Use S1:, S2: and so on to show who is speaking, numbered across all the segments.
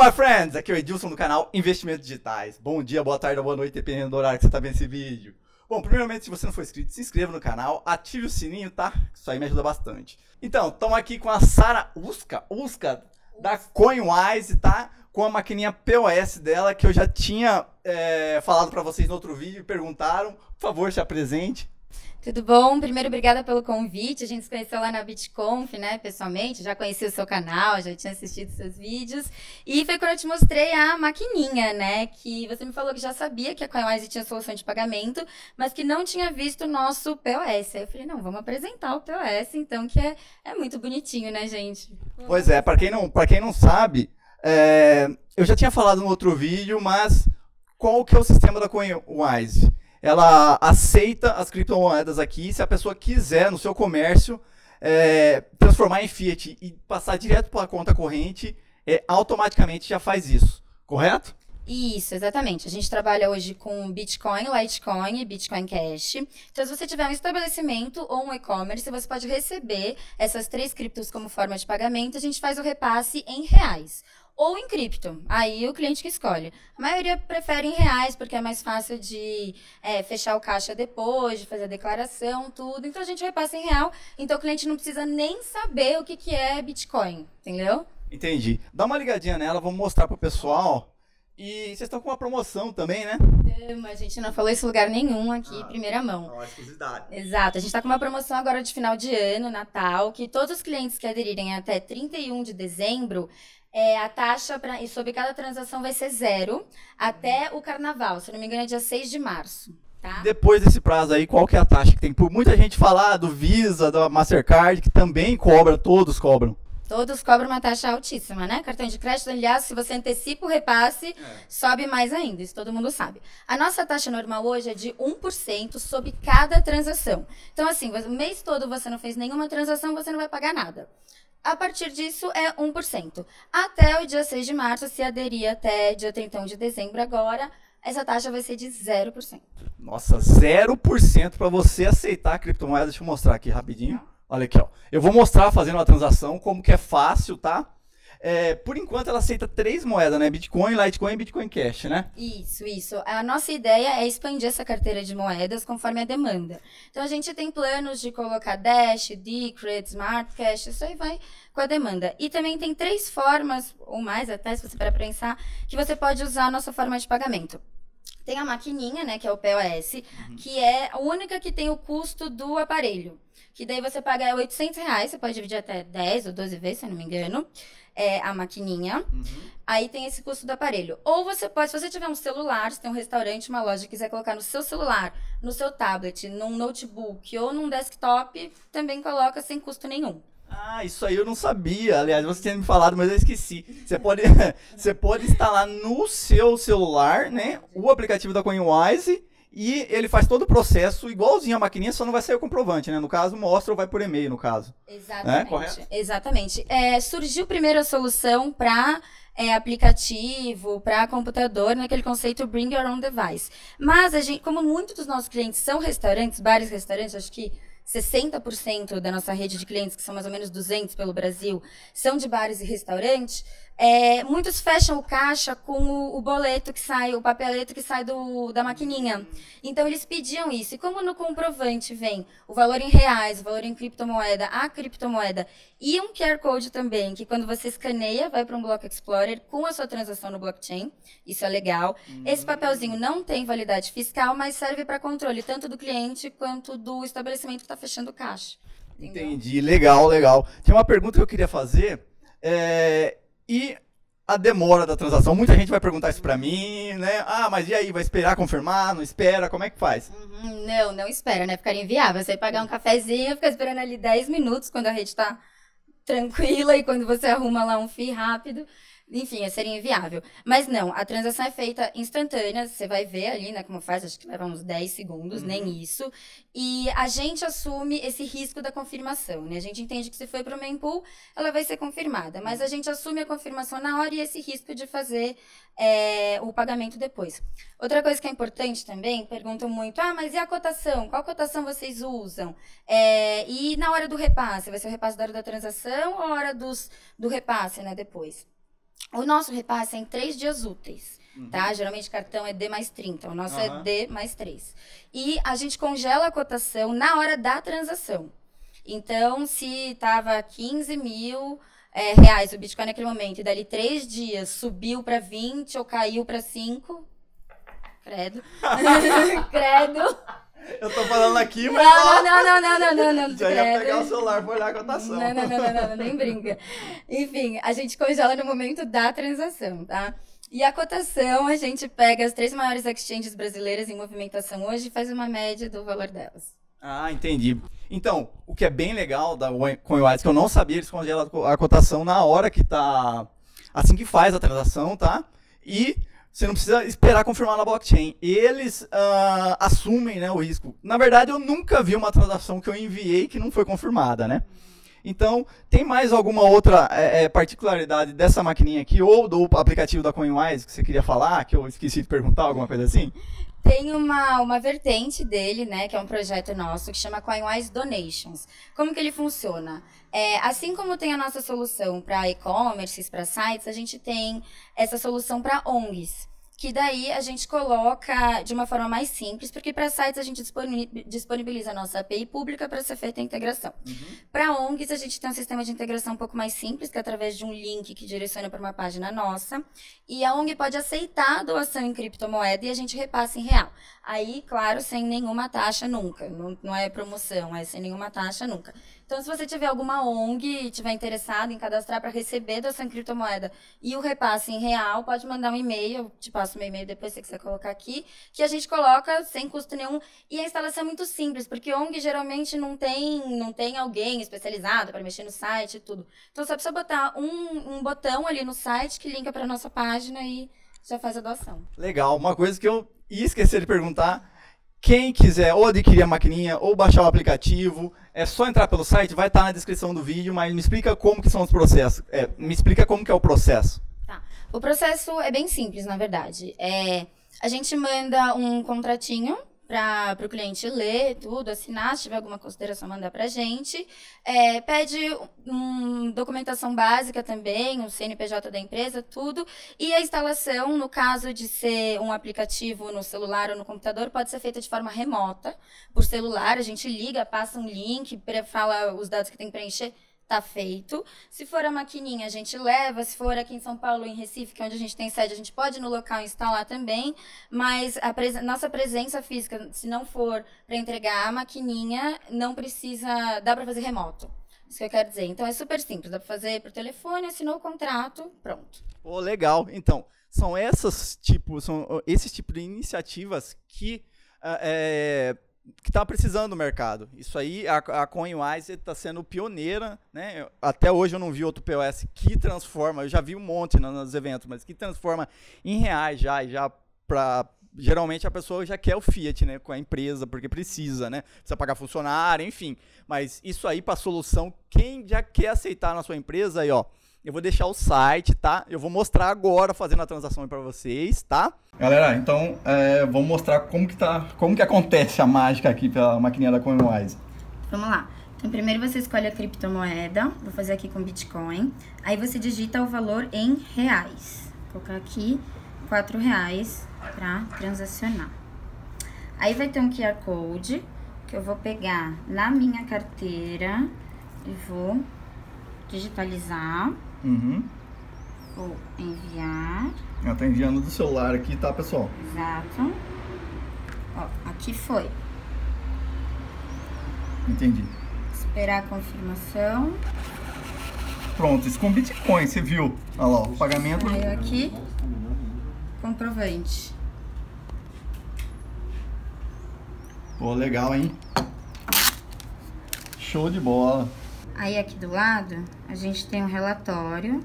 S1: My friends! Aqui é o Edilson do canal Investimentos Digitais. Bom dia, boa tarde, boa noite, dependendo do horário que você está vendo esse vídeo. Bom, primeiramente, se você não for inscrito, se inscreva no canal, ative o sininho, tá? Isso aí me ajuda bastante. Então, estamos aqui com a Sara Uska, Uska, da CoinWise, tá? Com a maquininha POS dela, que eu já tinha é, falado para vocês no outro vídeo, perguntaram. Por favor, se apresente.
S2: Tudo bom? Primeiro, obrigada pelo convite. A gente se conheceu lá na BitConf, né, pessoalmente. Já conheci o seu canal, já tinha assistido seus vídeos. E foi quando eu te mostrei a maquininha, né, que você me falou que já sabia que a CoinWise tinha solução de pagamento, mas que não tinha visto o nosso POS. Aí eu falei, não, vamos apresentar o POS, então, que é, é muito bonitinho, né, gente?
S1: Pois é, para quem não, quem não sabe, é, eu já tinha falado no outro vídeo, mas qual que é o sistema da CoinWise? Ela aceita as criptomoedas aqui. Se a pessoa quiser no seu comércio é, transformar em fiat e passar direto para a conta corrente, é, automaticamente já faz isso, correto?
S2: Isso, exatamente. A gente trabalha hoje com Bitcoin, Litecoin e Bitcoin Cash. Então, se você tiver um estabelecimento ou um e-commerce, você pode receber essas três criptos como forma de pagamento. A gente faz o repasse em reais ou em cripto. Aí o cliente que escolhe. A maioria prefere em reais, porque é mais fácil de é, fechar o caixa depois, de fazer a declaração, tudo. Então a gente repassa em real. Então o cliente não precisa nem saber o que, que é Bitcoin, entendeu?
S1: Entendi. Dá uma ligadinha nela, vamos mostrar pro pessoal. E vocês estão com uma promoção também, né?
S2: A gente não falou isso em lugar nenhum aqui, ah, primeira mão.
S1: Uma exclusividade.
S2: Exato. A gente está com uma promoção agora de final de ano, Natal, que todos os clientes que aderirem até 31 de dezembro é, a taxa pra, sobre cada transação vai ser zero até o carnaval. Se não me engano, é dia 6 de março. Tá?
S1: Depois desse prazo aí, qual que é a taxa que tem? Por muita gente falar do Visa, da Mastercard, que também cobra, todos cobram.
S2: Todos cobram uma taxa altíssima, né? Cartão de crédito, aliás, se você antecipa o repasse, é. sobe mais ainda. Isso todo mundo sabe. A nossa taxa normal hoje é de 1% sobre cada transação. Então, assim, o mês todo você não fez nenhuma transação, você não vai pagar nada. A partir disso é 1%. Até o dia 6 de março, se aderir até dia 31 de dezembro agora, essa taxa vai ser de 0%.
S1: Nossa, 0% para você aceitar a criptomoeda. Deixa eu mostrar aqui rapidinho. Olha aqui, ó. Eu vou mostrar fazendo uma transação, como que é fácil, tá? É, por enquanto ela aceita três moedas, né? Bitcoin, Litecoin e Bitcoin Cash, né?
S2: Isso, isso. A nossa ideia é expandir essa carteira de moedas conforme a demanda. Então a gente tem planos de colocar Dash, Decred, Smart Cash, isso aí vai com a demanda. E também tem três formas, ou mais até, se você para pensar, que você pode usar a nossa forma de pagamento. Tem a maquininha, né, que é o POS, uhum. que é a única que tem o custo do aparelho. Que daí você paga 800 reais, você pode dividir até 10 ou 12 vezes, se eu não me engano é, a maquininha. Uhum. Aí tem esse custo do aparelho. Ou você pode, se você tiver um celular, se tem um restaurante, uma loja, quiser colocar no seu celular, no seu tablet, num notebook ou num desktop, também coloca sem custo nenhum.
S1: Ah, isso aí eu não sabia. Aliás, você tinha me falado, mas eu esqueci. Você pode, você pode instalar no seu celular, né, o aplicativo da CoinWise e ele faz todo o processo igualzinho a maquininha, só não vai sair o comprovante, né? No caso, mostra ou vai por e-mail, no caso.
S2: Exatamente. É, Exatamente. É, surgiu primeiro a solução para é, aplicativo, para computador, naquele conceito Bring Your Own Device. Mas, a gente, como muitos dos nossos clientes são restaurantes, bares restaurantes, acho que 60% da nossa rede de clientes, que são mais ou menos 200 pelo Brasil, são de bares e restaurantes, é, muitos fecham o caixa com o, o, boleto que sai, o papeleto que sai do, da maquininha. Então, eles pediam isso. E como no comprovante vem o valor em reais, o valor em criptomoeda, a criptomoeda e um QR Code também, que quando você escaneia, vai para um Block Explorer com a sua transação no blockchain. Isso é legal. Uhum. Esse papelzinho não tem validade fiscal, mas serve para controle tanto do cliente quanto do estabelecimento que está fechando o caixa.
S1: Entendeu? Entendi. Legal, legal. Tem uma pergunta que eu queria fazer. É, e a demora da transação. Muita gente vai perguntar isso para mim, né? Ah, mas e aí, vai esperar confirmar? Não espera? Como é que faz?
S2: Uhum, não, não espera, né? Ficaria inviável. Você pagar um cafezinho, ficar esperando ali 10 minutos quando a rede tá tranquila e quando você arruma lá um FII rápido enfim, seria inviável. Mas não, a transação é feita instantânea, você vai ver ali, né, como faz, acho que leva uns 10 segundos, uhum. nem isso. E a gente assume esse risco da confirmação, né? A gente entende que se foi para o mempool, ela vai ser confirmada, mas a gente assume a confirmação na hora e esse risco de fazer é, o pagamento depois. Outra coisa que é importante também, perguntam muito, ah, mas e a cotação? Qual cotação vocês usam? É, e na hora do repasse, vai ser o repasse da hora da transação ou a hora dos, do repasse, né, depois? O nosso repasse é em três dias úteis. Tá? Geralmente cartão é D mais 30, o nosso
S1: Uhum.
S2: é D mais 3. E a gente congela a cotação na hora da transação. Então, se tava 15 mil é, reais o Bitcoin naquele momento, e dali três dias subiu para 20 ou caiu para 5. Credo. Credo.
S1: Eu tô falando aqui,
S2: Não,
S1: mas
S2: não, não, não, não, não, não, não.
S1: já ia pegar o celular pra olhar a cotação.
S2: Não, não, não, não, não, não, nem brinca. Enfim, a gente congela no momento da transação, tá? E a cotação, a gente pega as três maiores exchanges brasileiras em movimentação hoje e faz uma média do valor delas.
S1: Ah, entendi. Então, o que é bem legal da CoinWise, que eu não sabia, eles congelam a cotação na hora que tá. Assim que faz a transação, tá? E você não precisa esperar confirmar na blockchain. Eles ah, assumem né, o risco. Na verdade, eu nunca vi uma transação que eu enviei que não foi confirmada, né? Então, tem mais alguma outra é, é, particularidade dessa maquininha aqui, ou do aplicativo da CoinWise que você queria falar, que eu esqueci de perguntar, alguma coisa assim?
S2: Tem uma, uma vertente dele, né, que é um projeto nosso, que chama CoinWise Donations. Como que ele funciona? É, assim como tem a nossa solução para e-commerces, para sites, a gente tem essa solução para ONGs. Que daí a gente coloca de uma forma mais simples, porque para sites a gente disponi- disponibiliza a nossa API pública para ser feita a integração. Para ONGs, a gente tem um sistema de integração um pouco mais simples, que é através de um link que direciona para uma página nossa. E a ONG pode aceitar a doação em criptomoeda e a gente repassa em real. Aí, claro, sem nenhuma taxa nunca. Não, não é promoção, é sem nenhuma taxa nunca. Então, se você tiver alguma ONG e tiver interessado em cadastrar para receber doação em criptomoeda e o repasse em real, pode mandar um e-mail, eu te passo meu e-mail depois se você quiser colocar aqui, que a gente coloca sem custo nenhum. E a instalação é muito simples, porque ONG geralmente não tem, não tem alguém especializado para mexer no site e tudo. Então, só precisa botar um, um botão ali no site que linka para nossa página e já faz a doação.
S1: Legal, uma coisa que eu ia esquecer de perguntar. Quem quiser ou adquirir a maquininha ou baixar o aplicativo, é só entrar pelo site, vai estar na descrição do vídeo, mas me explica como que são os processos. É, me explica como que é o processo.
S2: O processo é bem simples, na verdade. É, a gente manda um contratinho para o cliente ler tudo, assinar, se tiver alguma consideração, mandar para a gente. É, pede uma documentação básica também, o CNPJ da empresa, tudo. E a instalação, no caso de ser um aplicativo no celular ou no computador, pode ser feita de forma remota, por celular. A gente liga, passa um link, fala os dados que tem que preencher. Tá feito. Se for a maquininha, a gente leva. Se for aqui em São Paulo, em Recife, que é onde a gente tem sede, a gente pode ir no local instalar também. Mas a nossa presença física, se não for para entregar a maquininha, não precisa. dá para fazer remoto. Isso que eu quero dizer. Então é super simples. Dá para fazer por telefone, assinou o contrato, pronto.
S1: Pô, legal. Então, são essas tipos, são esses tipos de iniciativas que ah, é, que tá precisando do mercado. Isso aí, a, a CoinWise está sendo pioneira, né? Eu- Até hoje eu não vi outro POS que transforma, eu já vi um monte na- nos eventos, mas que transforma em reais já, já para geralmente a pessoa já quer o Fiat, né, com a empresa, porque precisa, né? Precisa pagar funcionário, enfim. Mas isso aí para solução, quem já quer aceitar na sua empresa aí, ó, eu vou deixar o site, tá? Eu vou mostrar agora fazendo a transação para vocês, tá? Galera, então é, vamos mostrar como que tá, como que acontece a mágica aqui pela maquininha da CoinWise.
S2: Vamos lá. Então, primeiro você escolhe a criptomoeda. Vou fazer aqui com Bitcoin. Aí você digita o valor em reais. Vou colocar aqui 4 reais para transacionar. Aí vai ter um QR Code que eu vou pegar na minha carteira e vou digitalizar.
S1: Uhum.
S2: Vou enviar.
S1: Ela tá enviando do celular aqui, tá, pessoal?
S2: Exato. Ó, aqui foi.
S1: Entendi.
S2: Esperar a confirmação.
S1: Pronto, isso com Bitcoin, você viu? Olha lá, o pagamento.
S2: Saiu aqui. Comprovante.
S1: Pô, legal, hein? Show de bola.
S2: Aí aqui do lado, a gente tem um relatório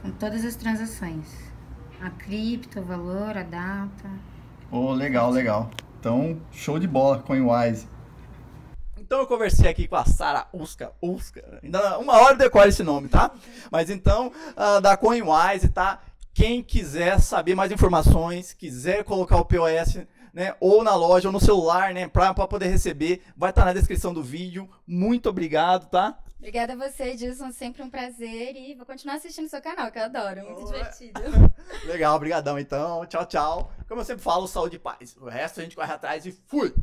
S2: com todas as transações. A cripto, o valor, a data.
S1: Oh, legal, legal. Então, show de bola, CoinWise. Então eu conversei aqui com a Sara Uska, Uska, ainda uma hora decora esse nome, tá? Mas então, ah, da CoinWise, tá? Quem quiser saber mais informações, quiser colocar o POS, né, ou na loja ou no celular, né, para poder receber, vai estar na descrição do vídeo. Muito obrigado, tá?
S2: Obrigada a você, Edilson. Sempre um prazer. E vou continuar assistindo seu canal, que eu adoro. Muito divertido.
S1: Legal, obrigadão então. Tchau, tchau. Como eu sempre falo, saúde e paz. O resto a gente corre atrás e fui!